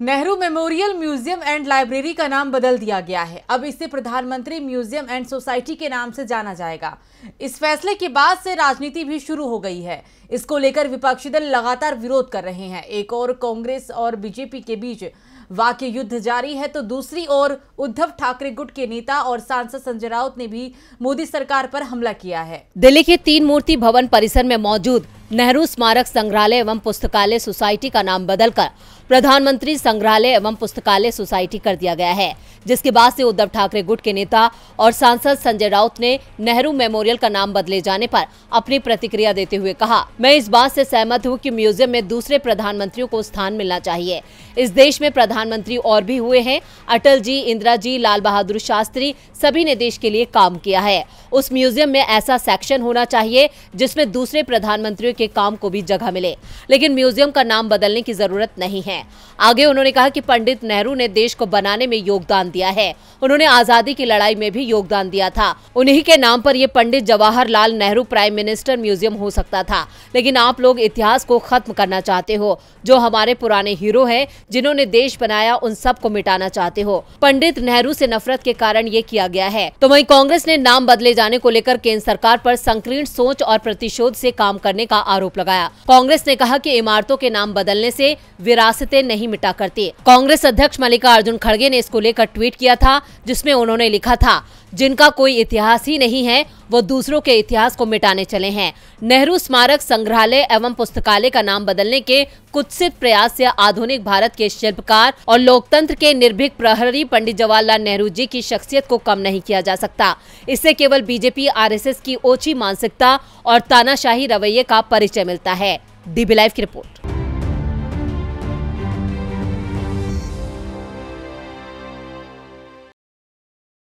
Nehru memorial museum and library का नाम बदल दिया गया है। अब इसे प्रधानमंत्री म्यूज़ियम एंड सोसाइटी के नाम से जाना जाएगा। इस फैसले के बाद से राजनीति भी शुरू हो गई है। इसको लेकर विपक्षी दल लगातार विरोध कर रहे हैं। एक और कांग्रेस और बीजेपी के बीच वाक्य युद्ध जारी है तो दूसरी ओर उद्धव ठाकरे गुट के नेता और सांसद संजय राउत ने भी मोदी सरकार पर हमला किया है। दिल्ली के तीन मूर्ति भवन परिसर में मौजूद नेहरू स्मारक संग्रहालय एवं पुस्तकालय सोसाइटी का नाम बदलकर प्रधानमंत्री संग्रहालय एवं पुस्तकालय सोसाइटी कर दिया गया है, जिसके बाद से उद्धव ठाकरे गुट के नेता और सांसद संजय राउत ने नेहरू मेमोरियल का नाम बदले जाने पर अपनी प्रतिक्रिया देते हुए कहा, मैं इस बात से सहमत हूँ कि म्यूज़ियम में दूसरे प्रधानमंत्रियों को स्थान मिलना चाहिए। इस देश में प्रधानमंत्री और भी हुए हैं, अटल जी, इंदिरा जी, लाल बहादुर शास्त्री, सभी ने देश के लिए काम किया है। उस म्यूज़ियम में ऐसा सेक्शन होना चाहिए, जिसमें दूसरे प्रधानमंत्रियों के काम को भी जगह मिले। लेकिन म्यूज़ियम का नाम बदलने की ज़रूरत नहीं है। आगे उन्होंने कहा कि पंडित नेहरू ने देश को बनाने में योगदान दिया है। उन्होंने आज़ादी की लड़ाई में भी योगदान दिया था। उन्हीं के नाम पर यह Pandit Jawaharlal Nehru prime minister museum हो सकता था। लेकिन आप लोग इतिहास को खत्म करना चाहते हो, जो हमारे पुराने हीरो है, जिन्होंने देश बनाया, उन सबको मिटाना चाहते हो। पंडित नेहरू से नफरत के कारण ये किया गया है। तो वही कांग्रेस ने नाम बदले जाने को लेकर केंद्र सरकार पर संकीर्ण सोच और प्रतिशोध से काम करने का आरोप लगाया। कांग्रेस ने कहा कि इमारतों के नाम बदलने से विरासतें नहीं मिटा करती। कांग्रेस अध्यक्ष मल्लिकार्जुन खड़गे ने इसको लेकर ट्वीट किया था, जिसमें उन्होंने लिखा था, जिनका कोई इतिहास ही नहीं है, वो दूसरों के इतिहास को मिटाने चले हैं। नेहरू स्मारक संग्रहालय एवं पुस्तकालय का नाम बदलने के कुत्सित प्रयास से आधुनिक भारत के शिल्पकार और लोकतंत्र के निर्भीक प्रहरी पंडित जवाहरलाल नेहरू जी की शख्सियत को कम नहीं किया जा सकता। इससे केवल बीजेपी, आरएसएस की ओछी मानसिकता और तानाशाही रवैये का परिचय मिलता है। डीबी लाइव की रिपोर्ट।